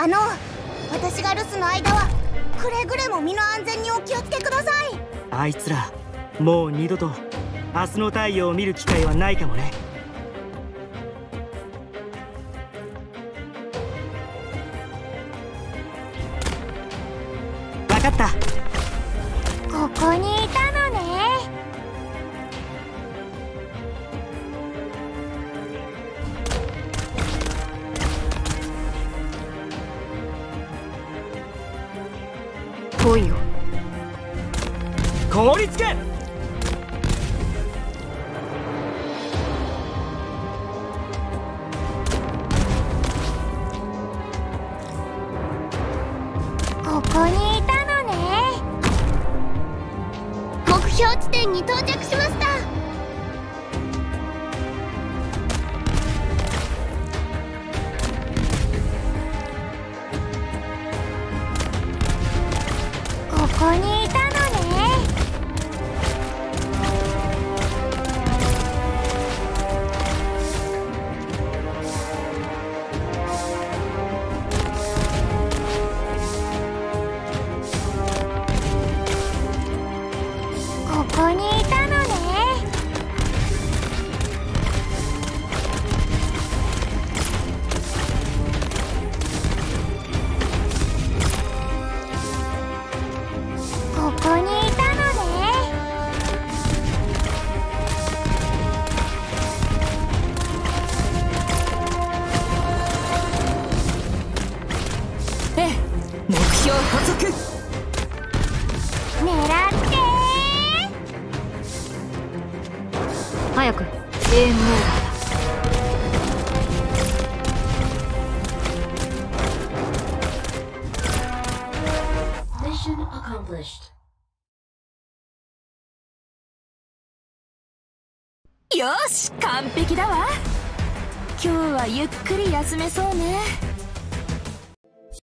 あの私が留守の間はくれぐれも身の安全にお気をつけください。あいつらもう二度と明日の太陽を見る機会はないかもね。分かった。ここに来いよ。凍りつけ！ここにいたのね。目標地点に到着しましたここにいたのね。ここに早くエー。ムオーバー.よし完璧だわ。今日はゆっくり休めそうね